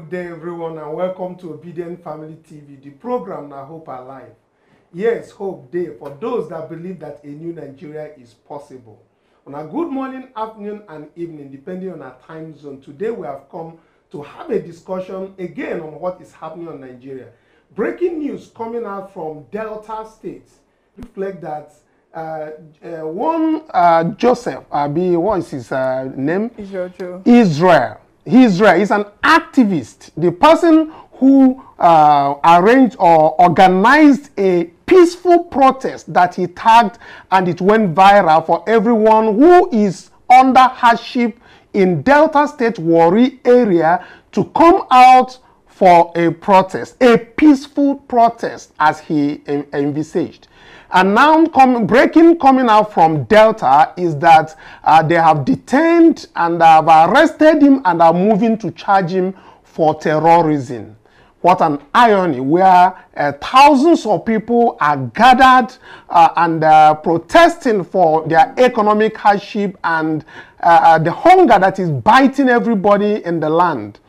good day, everyone, and welcome to Obedient Family TV, the program now Hope Alive. Yes, Hope Day for those that believe that a new Nigeria is possible. On a good morning, afternoon, and evening, depending on our time zone, today we have come to have a discussion again on what is happening in Nigeria. Breaking news coming out from Delta State reflect that uh, uh, one uh, Joseph, Abi, what is his uh, name? Israel. Israel. Israel is an activist, the person who uh, arranged or organized a peaceful protest that he tagged and it went viral for everyone who is under hardship in Delta State Warri area to come out for a protest, a peaceful protest as he envisaged. And now coming, breaking coming out from Delta is that uh, they have detained and have arrested him and are moving to charge him for terrorism. What an irony where uh, thousands of people are gathered uh, and uh, protesting for their economic hardship and uh, uh, the hunger that is biting everybody in the land.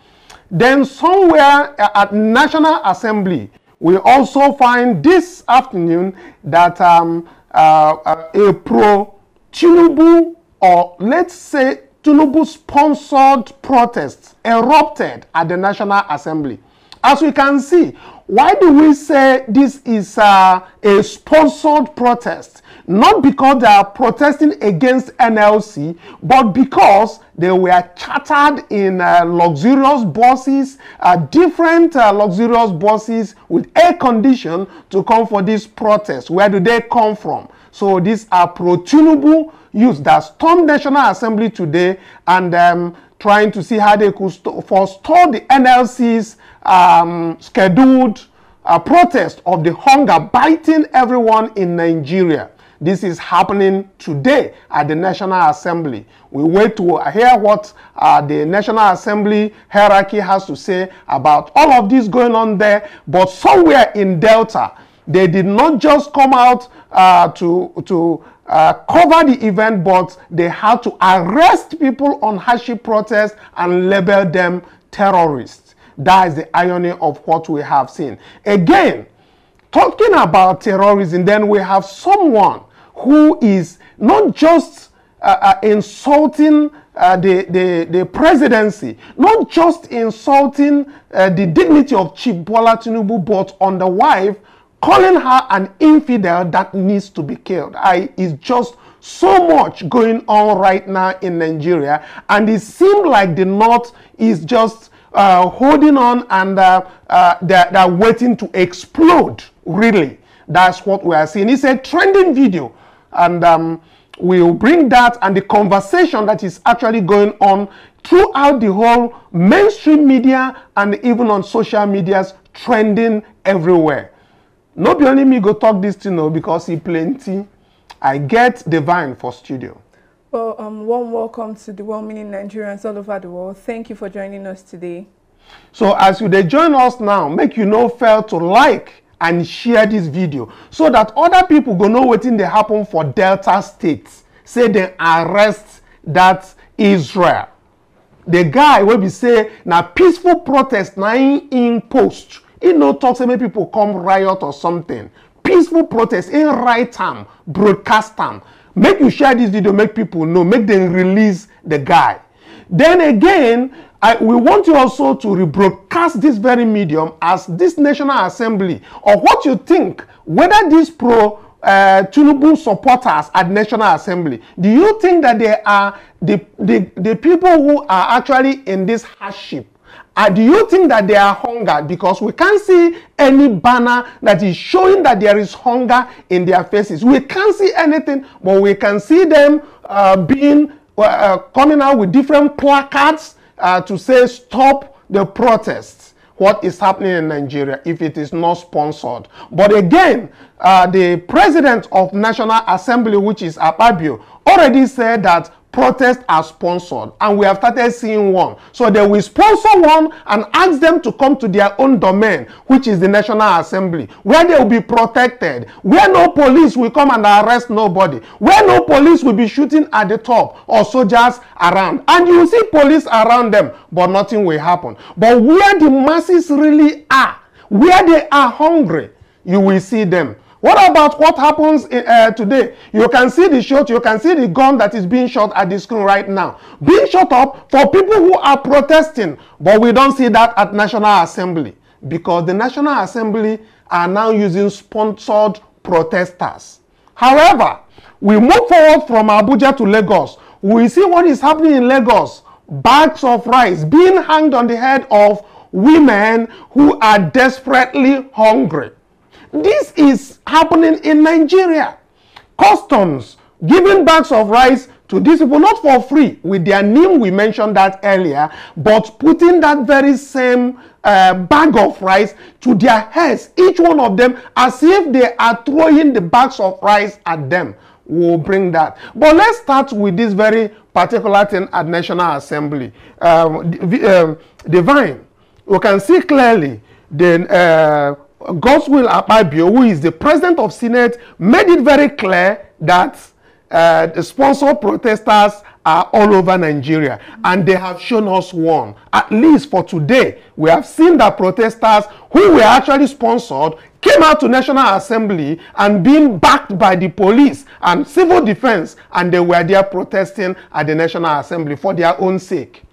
Then somewhere uh, at National Assembly, we also find this afternoon that um, uh, a pro Tinubu or let's say Tinubu sponsored protests erupted at the National Assembly. As we can see, why do we say this is uh, a sponsored protest? Not because they are protesting against NLC, but because they were chartered in uh, luxurious buses, uh, different uh, luxurious buses with air condition to come for this protest. Where do they come from? So these are pro-Tinubu youths that stormed National Assembly today and um, trying to see how they could forestall the NLC's um, scheduled uh, protest of the hunger biting everyone in Nigeria. This is happening today at the National Assembly. We wait to hear what uh, the National Assembly hierarchy has to say about all of this going on there. But somewhere in Delta, they did not just come out uh, to, to uh, cover the event, but they had to arrest people on hardship protests and label them terrorists. That is the irony of what we have seen. Again, talking about terrorism, then we have someone who is not just uh, uh, insulting uh, the, the, the presidency, not just insulting uh, the dignity of Chief Bola Tinubu, but on the wife, calling her an infidel that needs to be killed. I is just so much going on right now in Nigeria, and it seems like the North is just uh, holding on and uh, they're, they're waiting to explode, really. That's what we are seeing. It's a trending video and um, we'll bring that and the conversation that is actually going on throughout the whole mainstream media and even on social medias trending everywhere. No be only me go talk this to know because he plenty. I get the divine for studio. Well, um, warm welcome to the well-meaning Nigerians all over the world. Thank you for joining us today. So as you they join us now, make you know fail to like, and share this video so that other people go know wetin dey happen for delta state. Say dem arrest that israel. The guy wey be say na peaceful protest na im im post. E no talk say make people come riot or something. Peaceful protest im write am broadcast am. Make you share this video make people know make dem release the guy then again I, we want you also to rebroadcast this very medium as this National Assembly or what you think, whether these pro uh, Tinubu supporters at National Assembly, do you think that they are the, the, the people who are actually in this hardship? Uh, do you think that they are hungered? Because we can't see any banner that is showing that there is hunger in their faces. We can't see anything, but we can see them uh, being uh, coming out with different placards uh, to say stop the protests what is happening in Nigeria if it is not sponsored. But again, uh, the president of National Assembly, which is Akpabio, already said that protests are sponsored and we have started seeing one. So they will sponsor one and ask them to come to their own domain which is the national assembly where they will be protected where no police will come and arrest nobody where no police will be shooting at the top or soldiers around. And you see police around them but nothing will happen. But where the masses really are where they are hungry you will see them What about what happens uh, today? You can see the shot, you can see the gun that is being shot at the screen right now. Being shot up for people who are protesting, but we don't see that at National Assembly because the National Assembly are now using sponsored protesters. However, we move forward from Abuja to Lagos. We see what is happening in Lagos. Bags of rice being hanged on the head of women who are desperately hungry. This is happening in Nigeria. Customs giving bags of rice to these people, not for free, with their name, we mentioned that earlier, but putting that very same uh, bag of rice to their heads, each one of them, as if they are throwing the bags of rice at them. We'll bring that. But let's start with this very particular thing at National Assembly. Um, um, the vine, we can see clearly the uh, Godswill Akpabio, who is the president of Senate, made it very clear that uh, the sponsored protesters are all over Nigeria and they have shown us one. At least for today, we have seen that protesters who were actually sponsored came out to National Assembly and being backed by the police and civil defense and they were there protesting at the National Assembly for their own sake.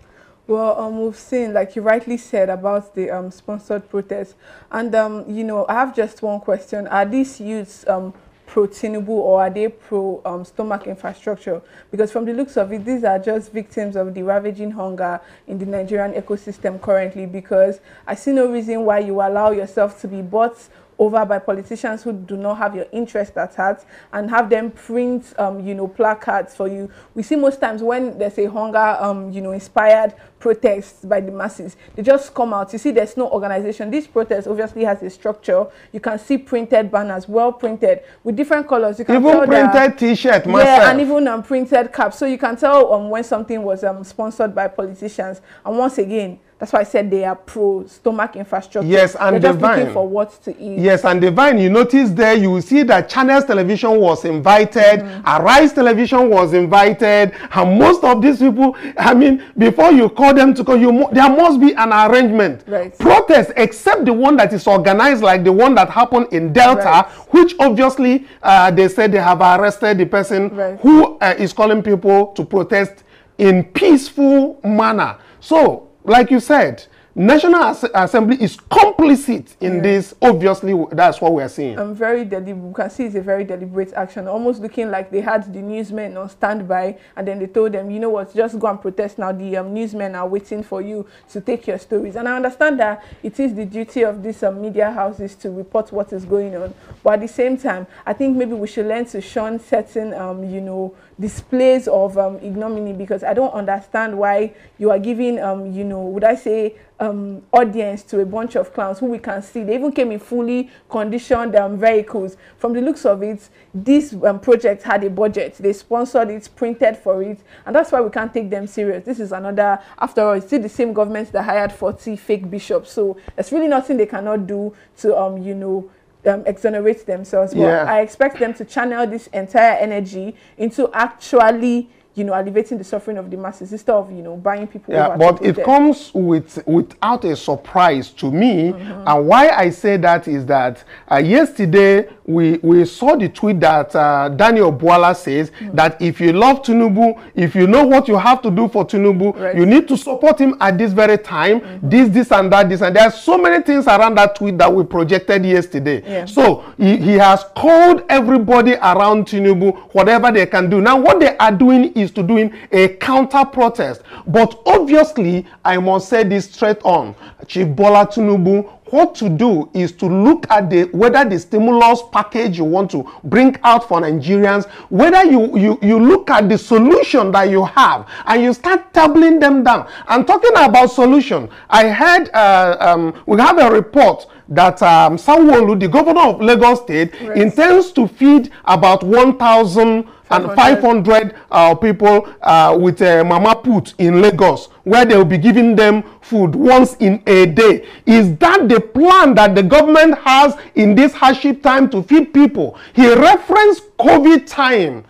Well, um, we've seen, like you rightly said, about the um, sponsored protests. And, um, you know, I have just one question. Are these youths um, pro-Tinubu or are they pro-stomach um, infrastructure? Because from the looks of it, these are just victims of the ravaging hunger in the Nigerian ecosystem currently because I see no reason why you allow yourself to be bought over by politicians who do not have your interest at heart and have them print, um, you know, placards for you. We see most times when there's a hunger, um, you know, inspired protests by the masses, they just come out. You see, there's no organization. This protest obviously has a structure. You can see printed banners, well printed, with different colors. You can even printed T-shirt, yeah, and even um, printed caps. So you can tell um, when something was um, sponsored by politicians. And once again, that's why I said they are pro stomach infrastructure. Yes, and They're just looking for what to eat. Yes, and the vine, you notice there, you will see that Channels Television was invited, mm. Arise Television was invited, and most of these people, I mean, before you call them to call you, there must be an arrangement. Right. Protest, except the one that is organized, like the one that happened in Delta, right. which obviously uh, they said they have arrested the person right. who uh, is calling people to protest in peaceful manner. So like you said, National As Assembly is complicit in yeah. this. Obviously, that's what we're seeing. I'm very deliberate. You can see it's a very deliberate action, almost looking like they had the newsmen on standby, and then they told them, you know what, just go and protest now. The um, newsmen are waiting for you to take your stories. And I understand that it is the duty of these um, media houses to report what is going on, but at the same time, I think maybe we should learn to shun certain, um, you know, displays of um, ignominy because I don't understand why you are giving, um, you know, would I say, um, audience to a bunch of clowns who we can see. They even came in fully conditioned um, vehicles. From the looks of it, this um, project had a budget. They sponsored it, printed for it, and that's why we can't take them serious. This is another, after all, it's still the same government that hired 40 fake bishops. So there's really nothing they cannot do to, um, you know, um, exonerate themselves. But yeah. I expect them to channel this entire energy into actually you know, alleviating the suffering of the masses instead of, you know, buying people yeah, but it comes with without a surprise to me. Mm-hmm. And why I say that is that uh, yesterday we, we saw the tweet that uh, Daniel Bwala says mm-hmm. that if you love Tinubu, if you know what you have to do for Tinubu, right. you need to support him at this very time, mm-hmm. this, this, and that, this. And there are so many things around that tweet that we projected yesterday. Yeah. So he, he has called everybody around Tinubu, whatever they can do. Now, what they are doing is is to doing a counter protest. But obviously, I must say this straight on. Chief Bola Tinubu what to do is to look at the whether the stimulus package you want to bring out for Nigerians, whether you, you, you look at the solution that you have and you start tabling them down. And talking about solution, I heard uh, um, we have a report that um, Sanwo-Olu, the governor of Lagos State, right. intends to feed about 1,000 and 500 uh, people uh, with uh, Mama Put in Lagos, where they will be giving them food once in a day. Is that the plan that the government has in this hardship time to feed people? He referenced COVID time.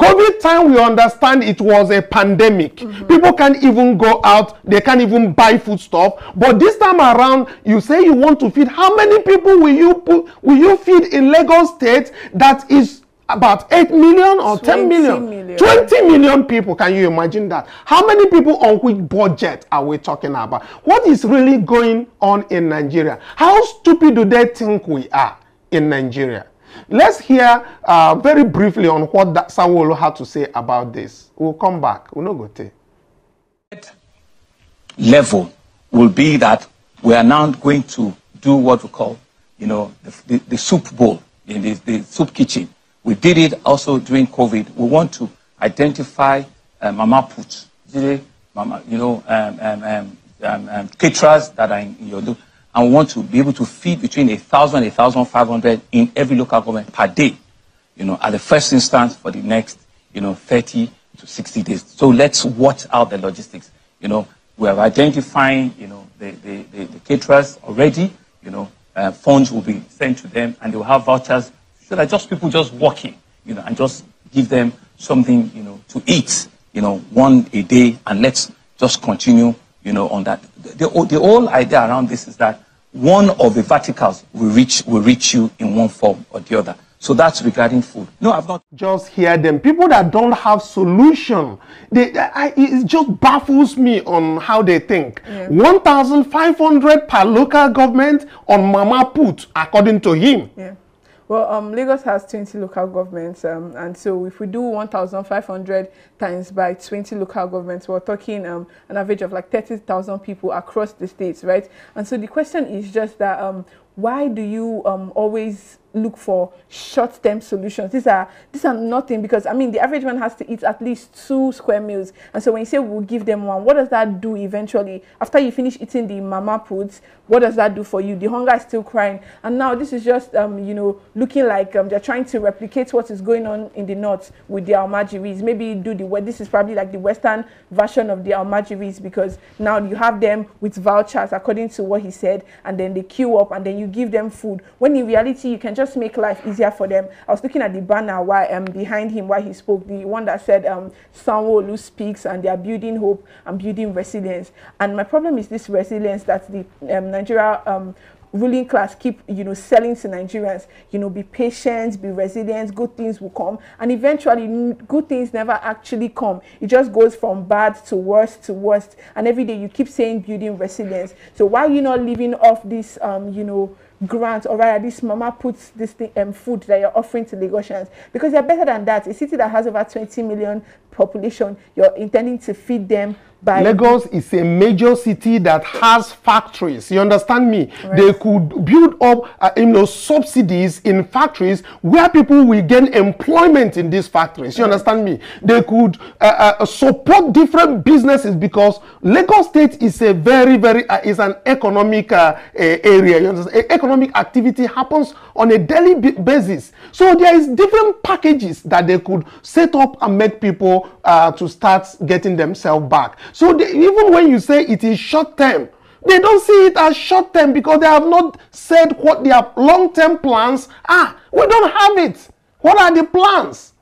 COVID time, we understand it was a pandemic. Mm-hmm. People can't even go out, they can't even buy food stuff. But this time around, you say you want to feed. How many people will you put, will you feed in Lagos State that is about 8 million or 10 million? million? 20 million people. Can you imagine that? How many people on which budget are we talking about? What is really going on in Nigeria? How stupid do they think we are in Nigeria? Let's hear uh, very briefly on what that Sanwo-Olu had to say about this. We'll come back. We'll not go to. Level will be that we are now going to do what we call, you know, the, the, the soup bowl in the, the soup kitchen we did it also during COVID. We want to identify uh, mama put, you know, um, um, um, um, um, caterers that are in, in your do, and we want to be able to feed between a thousand, a thousand five hundred in every local government per day. You know, at the first instance for the next, you know, 30 to 60 days. So let's watch out the logistics. You know, we have identifying, you know, the, the, the, the caterers already. You know, uh, funds will be sent to them, and they will have vouchers so that just people just walking, you know, and just give them something, you know, to eat, you know, one a day, and let's just continue, you know, on that. The, the, the whole idea around this is that one of the verticals will reach will reach you in one form or the other. So that's regarding food. No, I've not. Just hear them. People that don't have solution, they, I, it just baffles me on how they think. Yeah. 1,500 per local government on Mama Put, according to him. Yeah. Well, um, Lagos has 20 local governments, um, and so if we do 1,500 times by 20 local governments, we're talking um, an average of like 30,000 people across the states, right? And so the question is just that um, why do you um, always look for short-term solutions. These are these are nothing because I mean the average man has to eat at least two square meals. And so when you say we'll give them one, what does that do eventually? After you finish eating the mama foods, what does that do for you? The hunger is still crying. And now this is just um, you know, looking like um, they're trying to replicate what is going on in the north with the almajiris. Maybe do the this is probably like the western version of the almajiris because now you have them with vouchers according to what he said, and then they queue up and then you give them food. When in reality you can just make life easier for them. I was looking at the banner while um, behind him while he spoke, the one that said um, Sanwo-Olu speaks and they are building hope and building resilience. And my problem is this resilience that the um, Nigeria um, ruling class keep you know selling to Nigerians you know be patient be resilient good things will come. And eventually good things never actually come. It just goes from bad to worse to worst. And every day you keep saying building resilience. So why you not living off this um you know grant? Or rather this mama puts this thing, um, food that you're offering to Lagosians? Because you're better than that. A city that has over 20 million population, you're intending to feed them by Lagos is a major city that has factories. You understand me? Right. They could build up, uh, you know, subsidies in factories where people will gain employment in these factories. You right. understand me? They could uh, uh, support different businesses because Lagos State is a very, very uh, is an economic uh, area. You understand? Economic activity happens on a daily basis. So there is different packages that they could set up and make people uh, to start getting themselves back. So they, even when you say it is short term, they don't see it as short term because they have not said what their long term plans are. We don't have it. What are the plans?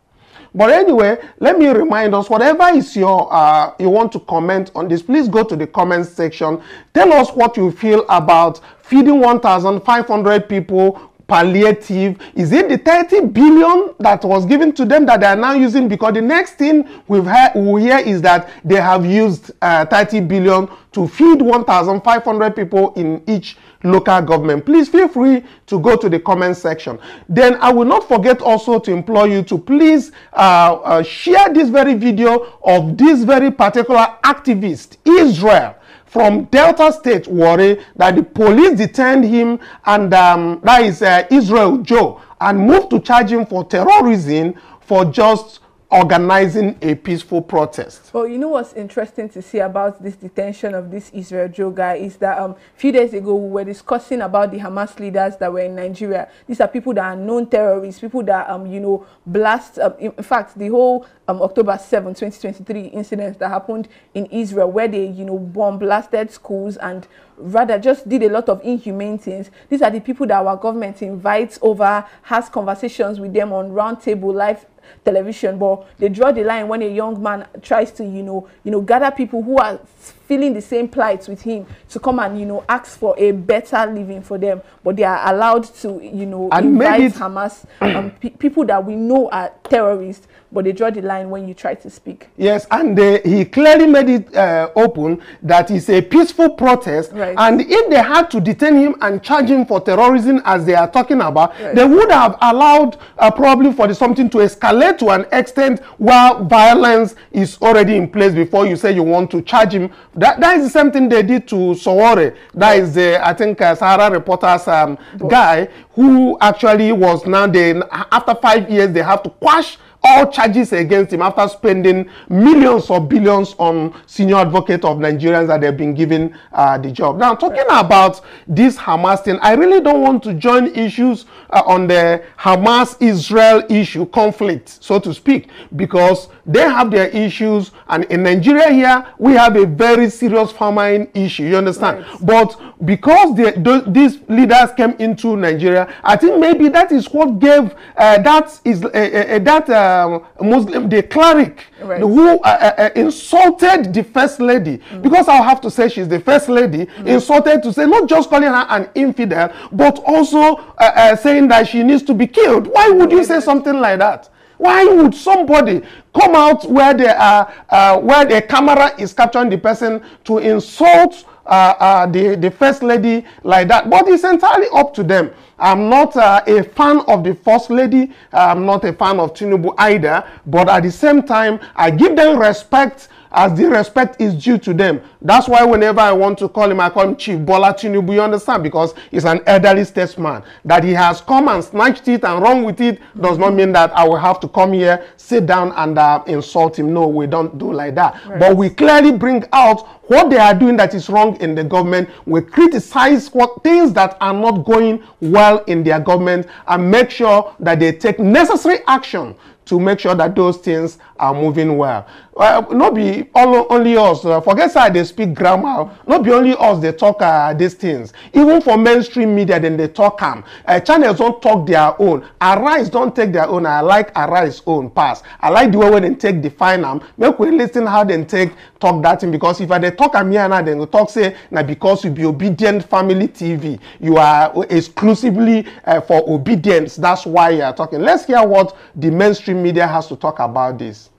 But anyway, let me remind us, whatever is your, uh, you want to comment on this, please go to the comment section. Tell us what you feel about feeding 1,500 people palliative? Is it the 30 billion that was given to them that they are now using? Because the next thing we've heard, we hear is that they have used uh, 30 billion to feed 1,500 people in each local government. Please feel free to go to the comment section. Then I will not forget also to implore you to please uh, uh, share this very video of this very particular activist, Israel from Delta State worry that the police detained him and um, that is uh, Israel Joe and moved to charge him for terrorism for just organizing a peaceful protest. Well, you know what's interesting to see about this detention of this Israel Joe guy is that um, a few days ago we were discussing about the Hamas leaders that were in Nigeria. These are people that are known terrorists, people that um, you know blast. Uh, in fact, the whole um, October 7, 2023 incidents that happened in Israel, where they you know bomb blasted schools and rather just did a lot of inhumane things. These are the people that our government invites over, has conversations with them on roundtable live television but they draw the line when a young man tries to you know you know gather people who are feeling the same plight with him to come and you know ask for a better living for them but they are allowed to you know And invite hamas um, pe- people that we know are terrorists but they draw the line when you try to speak Yes, and uh, he clearly made it uh, open that it's a peaceful protest. Right. And if they had to detain him and charge him for terrorism, as they are talking about, Right. they would have allowed uh, probably for the something to escalate to an extent where violence is already in place before you say you want to charge him. That, that is the same thing they did to Sowore. That is the, I think, uh, Sahara Reporters um, guy who actually was now, they, after five years, they have to quash all charges against him after spending millions or billions on senior advocate of Nigerians that they've been given uh, the job. Now, talking about this Hamas thing, I really don't want to join issues uh, on the Hamas-Israel issue conflict, so to speak, because they have their issues, and in Nigeria here, we have a very serious famine issue, you understand? Right. But because the, th- these leaders came into Nigeria, I think maybe that is what gave uh, that is uh, uh, uh, that um, Muslim the cleric Right. who uh, uh, uh, insulted the first lady because I'll have to say she's the first lady insulted to say not just calling her an infidel but also uh, uh, saying that she needs to be killed. Why would you say something like that? Why would somebody come out where they are, uh, where the camera is capturing the person to insult the, the first lady like that? But it's entirely up to them. I'm not uh, a fan of the first lady. I'm not a fan of Tinubu either. But at the same time, I give them respect as the respect is due to them. That's why whenever I want to call him, I call him Chief Bola Tinubu. You understand? Because he's an elderly statesman. That he has come and snatched it and run with it does not mean that I will have to come here, sit down and uh, insult him. No, we don't do like that. But we clearly bring out what they are doing that is wrong in the government. We criticize what things that are not going well in their government and make sure that they take necessary action to make sure that those things are moving well. Uh, not be all, only us. Uh, forget how they speak grammar. Not be only us. They talk uh, these things. Even for mainstream media, then they talk am. Uh, channels don't talk their own. Arise don't take their own. I like Arise own pass. I like the way when they take define am. Make we listen how they take talk that thing because if I they talk am here now, then we talk say na because you be obedient family TV. You are exclusively uh, for obedience. That's why you are talking. Let's hear what the mainstream media has to talk about this.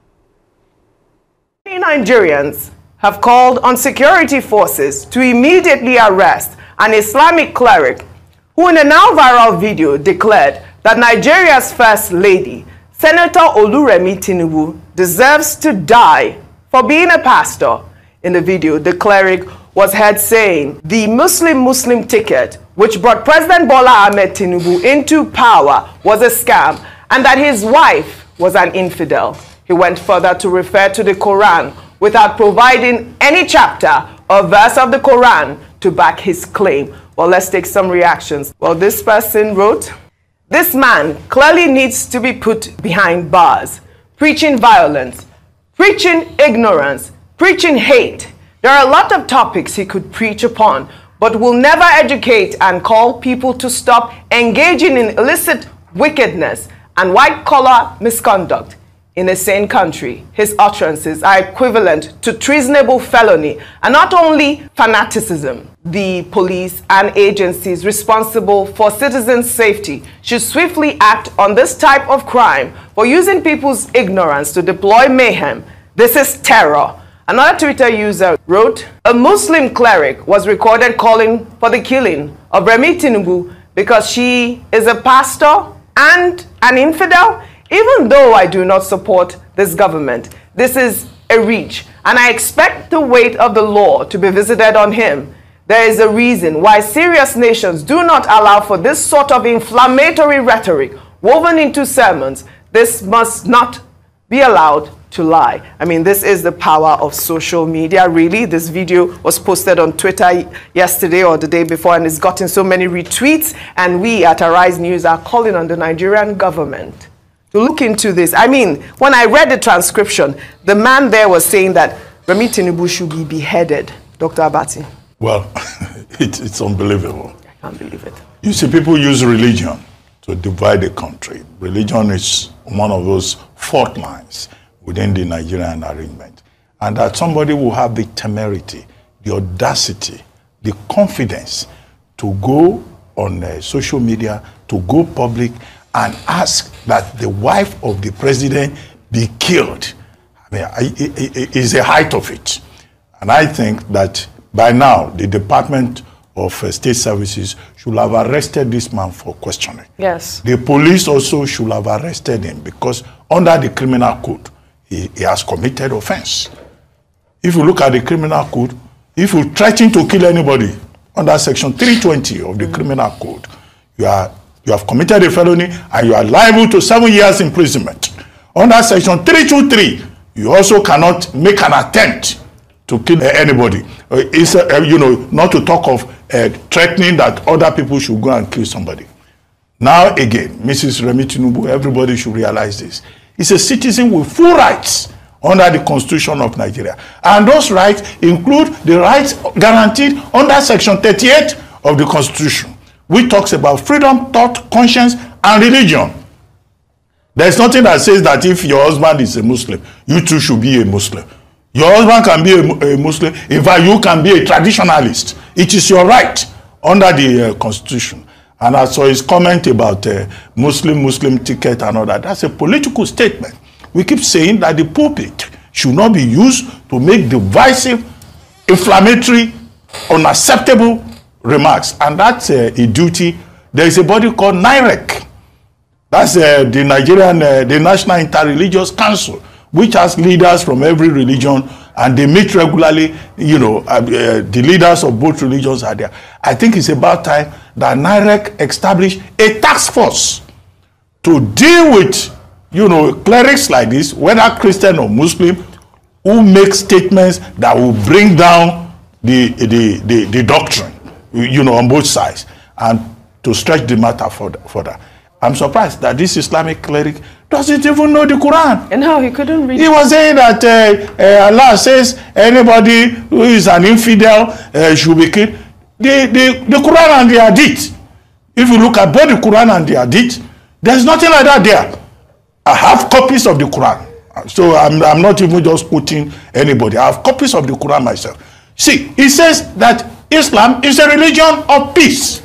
Many Nigerians have called on security forces to immediately arrest an Islamic cleric who in a now viral video declared that Nigeria's first lady, Senator Oluremi Tinubu, deserves to die for being a pastor. In the video, the cleric was heard saying the Muslim-Muslim ticket, which brought President Bola Ahmed Tinubu into power, was a scam and that his wife was an infidel. He went further to refer to the Quran without providing any chapter or verse of the Quran to back his claim. Well, let's take some reactions. Well, this person wrote, This man clearly needs to be put behind bars, preaching violence, preaching ignorance, preaching hate. There are a lot of topics he could preach upon, but will never educate and call people to stop engaging in illicit wickedness and white collar misconduct in a sane country, his utterances are equivalent to treasonable felony and not only fanaticism. The police and agencies responsible for citizens' safety should swiftly act on this type of crime for using people's ignorance to deploy mayhem. This is terror. Another Twitter user wrote, A Muslim cleric was recorded calling for the killing of Remi Tinubu because she is a pastor and an infidel. Even though I do not support this government, this is a reach, and I expect the weight of the law to be visited on him. There is a reason why serious nations do not allow for this sort of inflammatory rhetoric woven into sermons. This must not be allowed to lie. I mean, this is the power of social media, really. This video was posted on Twitter yesterday or the day before, and it's gotten so many retweets. And we at Arise News are calling on the Nigerian government look into this. I mean, when I read the transcription, the man there was saying that Remi Tinubu should be beheaded. Dr. Abati. Well, it, it's unbelievable. I can't believe it. You see, people use religion to divide the country. Religion is one of those fault lines within the Nigerian arrangement. And that somebody will have the temerity, the audacity, the confidence to go on uh, social media, to go public and ask that the wife of the president be killed. I mean, it, it, it's the height of it. And I think that by now, the Department of uh, State Services should have arrested this man for questioning. Yes. The police also should have arrested him because under the criminal code, he, he has committed offense. If you look at the criminal code, if you threaten to kill anybody under section 320 of the mm. criminal code, you are you have committed a felony and you are liable to seven years imprisonment. Under section 323, you also cannot make an attempt to kill anybody. Uh, it's, uh, you know, not to talk of uh, threatening that other people should go and kill somebody. Now again, Mrs. Remi Tinubu, everybody should realize this. He's a citizen with full rights under the Constitution of Nigeria. And those rights include the rights guaranteed under Section 38 of the Constitution, which talks about freedom, thought, conscience, and religion. There's nothing that says that if your husband is a Muslim, you too should be a Muslim. Your husband can be a, a Muslim. In fact, you can be a traditionalist. It is your right under the uh, Constitution. And as for his comment about uh, Muslim, Muslim ticket and all that, that's a political statement. We keep saying that the pulpit should not be used to make divisive, inflammatory, unacceptable remarks. And that's uh, a duty. There is a body called NIREC. That's uh, the Nigerian, uh, the National Interreligious Council which has leaders from every religion and they meet regularly you know uh, uh, the leaders of both religions are there i think it's about time that NIREC establish a task force to deal with you know clerics like this whether christian or muslim who make statements that will bring down the the the, the doctrine you know on both sides and to stretch the matter further further i'm surprised that this islamic cleric doesn't even know the Quran. And how he couldn't read. He was saying that uh, uh, Allah says anybody who is an infidel uh, should be killed. The, the, the Quran and the Hadith, if you look at both the Quran and the Hadith, there's nothing like that there. I have copies of the Quran. So I'm, I'm not even just quoting anybody. I have copies of the Quran myself. See, he says that Islam is a religion of peace.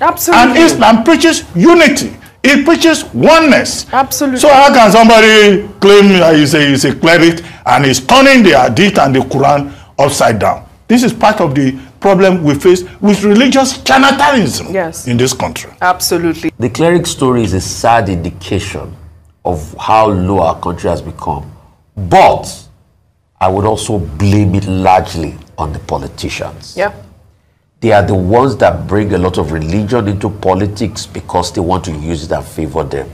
Absolutely. And Islam preaches unity. It preaches oneness. Absolutely. So how can somebody claim that he's a, he's a cleric and he's turning the Hadith and the Quran upside down? This is part of the problem we face with religious charlatanism yes. in this country. Absolutely. The cleric story is a sad indication of how low our country has become. But I would also blame it largely on the politicians. Yeah. They are the ones that bring a lot of religion into politics because they want to use it and favor them.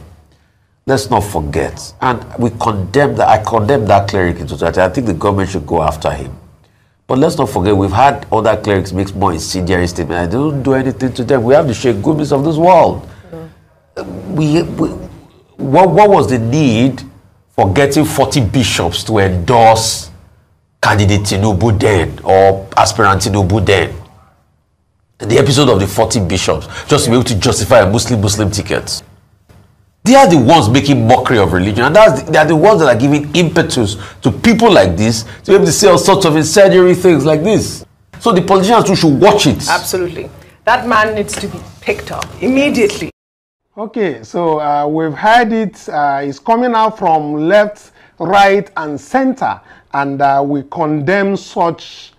Let's not forget. And we condemn that. I condemn that cleric in totality. I think the government should go after him. But let's not forget, we've had other clerics make more incendiary statements. I don't do anything to them. We have the Sheikh Gumis of this world. Mm. We, we, what, what was the need for getting 40 bishops to endorse candidate Tinubu then or aspirant Tinubu then? The episode of the 40 bishops just to be able to justify a Muslim Muslim ticket. They are the ones making mockery of religion, and that's the, they are the ones that are giving impetus to people like this to be able to say all sorts of incendiary things like this. So the politicians too should watch it. Absolutely. That man needs to be picked up immediately. Okay, so uh, we've heard it. Uh, it's coming out from left, right, and center, and uh, we condemn such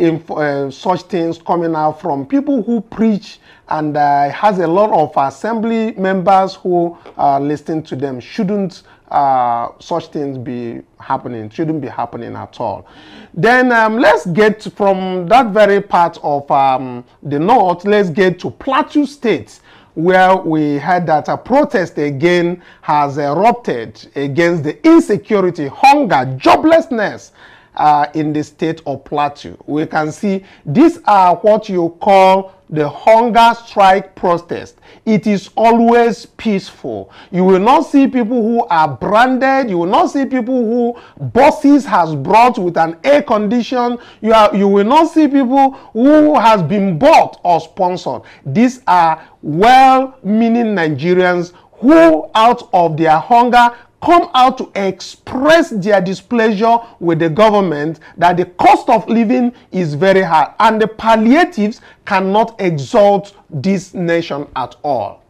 uh, uh, such things coming out from people who preach and uh, has a lot of assembly members who are listening to them. Shouldn't uh, such things be happening? Shouldn't be happening at all. Then um, let's get from that very part of um, the north let's get to plateau state where we heard that a protest again has erupted against the insecurity, hunger, joblessness uh, in the state of Plateau. We can see these are what you call the hunger strike protest. It is always peaceful. You will not see people who are branded. You will not see people who bosses has brought with an air condition. You, are, you will not see people who has been bought or sponsored. These are well-meaning Nigerians who out of their hunger come out to express their displeasure with the government that the cost of living is very high and the palliatives cannot exalt this nation at all.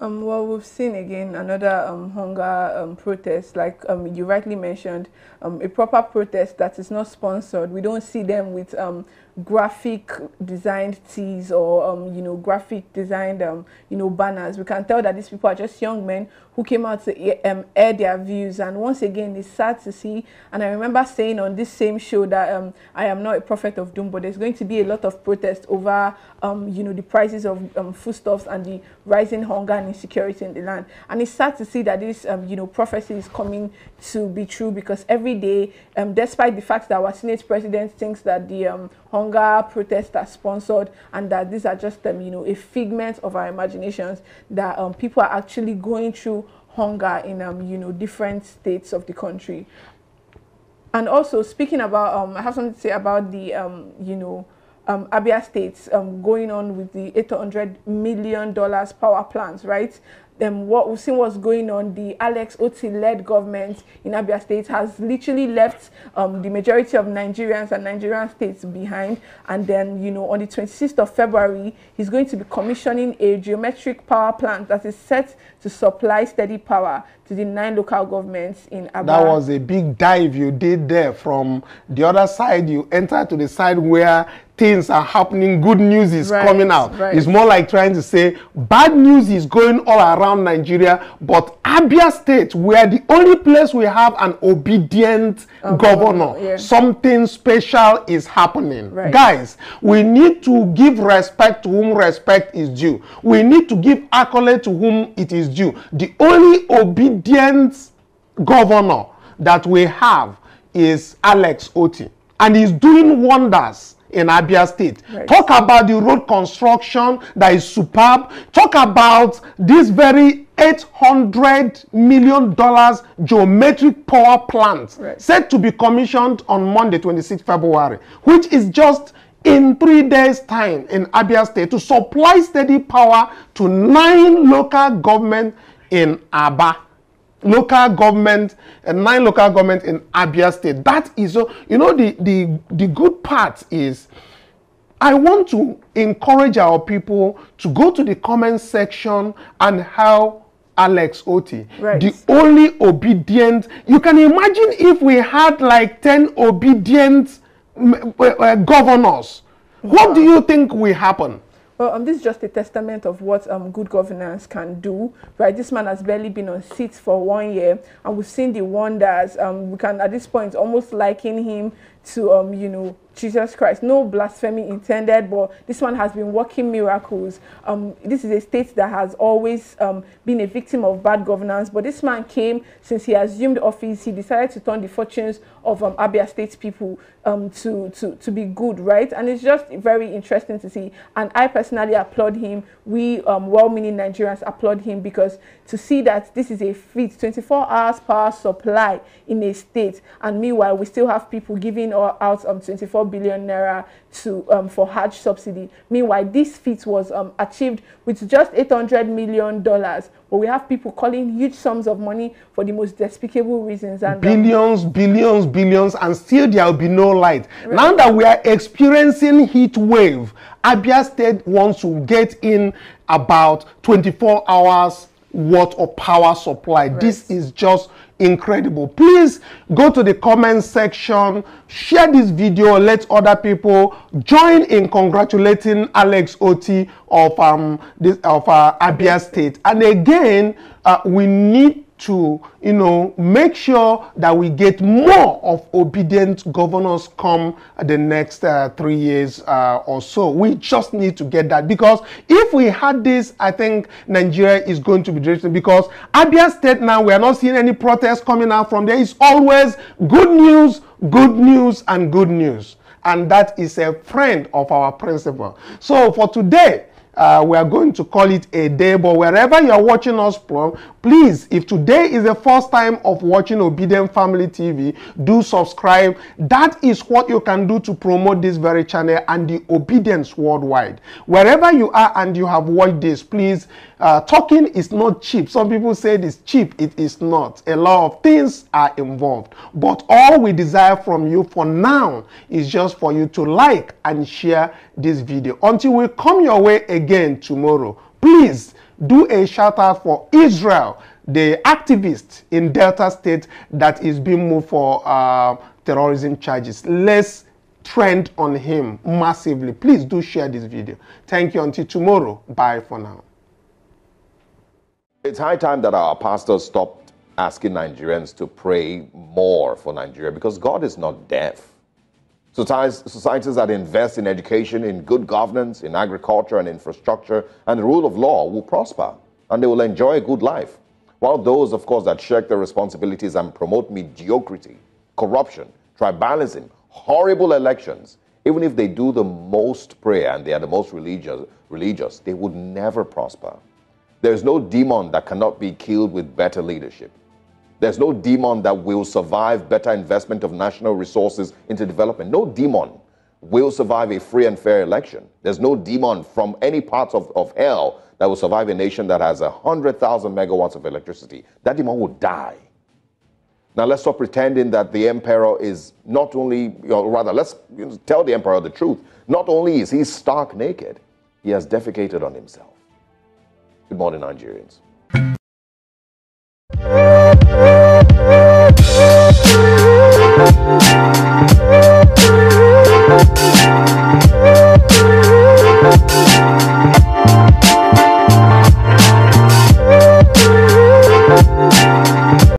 Um, well, we've seen again another um, hunger um, protest, like um, you rightly mentioned, um, a proper protest that is not sponsored. We don't see them with um, graphic designed tees or um, you know graphic designed um, you know banners. We can tell that these people are just young men who came out to um, air their views. And once again it's sad to see. And i remember saying on this same show that um, i am not a prophet of doom but there's going to be a lot of protest over um, you know the prices of um, foodstuffs and the rising hunger and insecurity in the land. And it's sad to see that this you know prophecy is coming to be true because every day despite the fact that our senate president thinks that the hunger protests are sponsored and that these are just um, you know a figment of our imaginations that um, people are actually going through hunger in um, you know different states of the country and also speaking about um, i have something to say about the um, you know um, Abia States um, going on with the 800 million dollars power plants, right? Um, what seen what's going on, the Alex Otti-led government in Abia State has literally left um, the majority of Nigerians and Nigerian states behind. And then, you know, on the 26th of February, he's going to be commissioning a geometric power plant that is set to supply steady power to the nine local governments in Abia. That was a big dive you did there from the other side. You enter to the side where things are happening, good news is right, coming out. Right. It's more like trying to say bad news is going all around Nigeria, but Abia State, where the only place we have an obedient oh, governor, yeah. something special is happening. Right. Guys, we need to give respect to whom respect is due. We need to give accolade to whom it is due. The only obedient governor that we have is Alex Otti, and he's doing wonders in Abia State. Right. Talk about the road construction that is superb. Talk about this very $800 million geometric power plant right. set to be commissioned on Monday, 26 February, which is just in three days' time in Abia State to supply steady power to nine local government in Aba local government and nine local government in Abia State. That is so. You know the the the good part is. I want to encourage our people to go to the comment section and how Alex Otti, right. the only obedient. You can imagine if we had like 10 obedient uh, governors. Wow. What do you think will happen? Well, um, this is just a testament of what um, good governance can do, right? This man has barely been on seat for one year, and we've seen the wonders. Um, we can, at this point, almost liken him to, um, you know, Jesus Christ. No blasphemy intended, but this one has been working miracles. Um, this is a state that has always um, been a victim of bad governance, but this man came since he assumed office. He decided to turn the fortunes of um, Abia State people um, to, to, to be good, right? And it's just very interesting to see. And I personally applaud him. We um, well-meaning Nigerians applaud him because to see that this is a fit 24 hours power supply in a state, and meanwhile we still have people giving out um, 24 billion naira to um, for Hajj subsidy. Meanwhile, this feat was um, achieved with just 800 million dollars. But we have people calling huge sums of money for the most despicable reasons. And um, billions, um, billions, billions, and still there will be no light. Right. Now that we are experiencing heat wave, Abia State wants to get in about 24 hours worth of power supply. Right. This is just incredible. Please go to the comment section, share this video, let other people join in congratulating Alex Otti of um this of uh, Abia State. And again, uh, we need to, you know, make sure that we get more of obedient governors come the next uh, three years uh, or so. We just need to get that because if we had this, I think Nigeria is going to be different because Abia State now, we are not seeing any protests coming out from there. It's always good news, good news, and good news. And that is a friend of our principle. So for today, uh, we are going to call it a day. But wherever you are watching us from, please, if today is the first time of watching Obidient Family TV, do subscribe. That is what you can do to promote this very channel and the obedience worldwide. Wherever you are and you have watched this, please, uh, talking is not cheap. Some people say it is cheap. It is not. A lot of things are involved. But all we desire from you for now is just for you to like and share this video. Until we come your way again tomorrow, please do a shout out for Israel, the activist in Delta State that is being moved for uh, terrorism charges. Let's trend on him massively. Please do share this video. Thank you until tomorrow. Bye for now. It's high time that our pastors stopped asking Nigerians to pray more for Nigeria because God is not deaf. Societies that invest in education, in good governance, in agriculture and infrastructure, and the rule of law will prosper and they will enjoy a good life. While those, of course, that shirk their responsibilities and promote mediocrity, corruption, tribalism, horrible elections, even if they do the most prayer and they are the most religious, religious they would never prosper. There's no demon that cannot be killed with better leadership. There's no demon that will survive better investment of national resources into development. No demon will survive a free and fair election. There's no demon from any parts of, of hell that will survive a nation that has 100,000 megawatts of electricity. That demon will die. Now, let's stop pretending that the emperor is not only, know, rather, let's tell the emperor the truth. Not only is he stark naked, he has defecated on himself. Good morning, Nigerians.